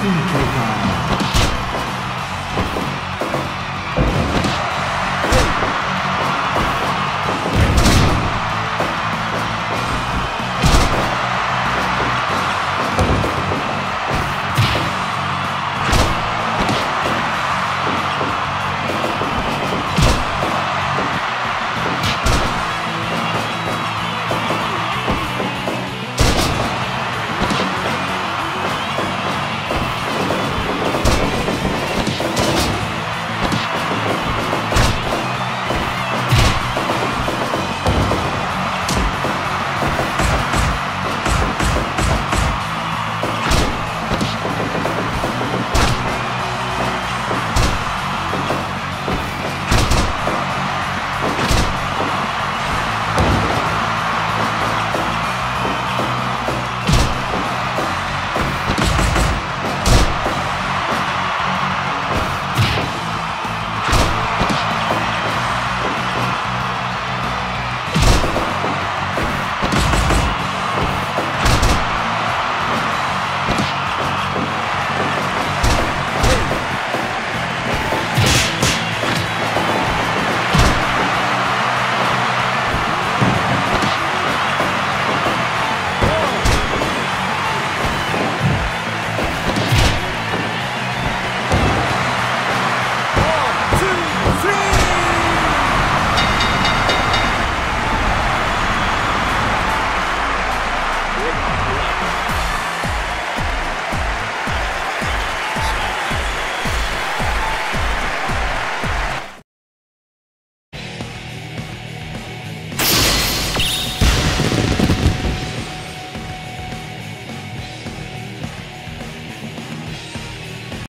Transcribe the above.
Team Profile.